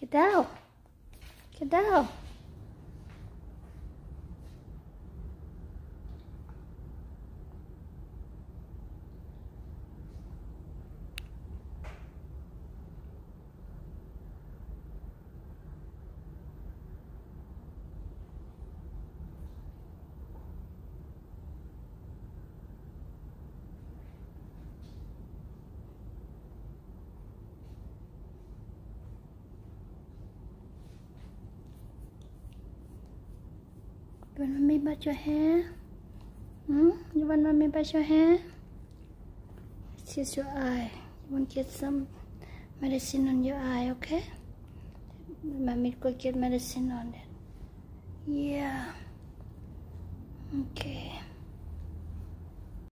Get down. Get down. You want mommy brush your hair? Hmm? You want mommy brush your hair? It's just your eye. You want to get some medicine on your eye, okay? Mommy go get medicine on it. Yeah.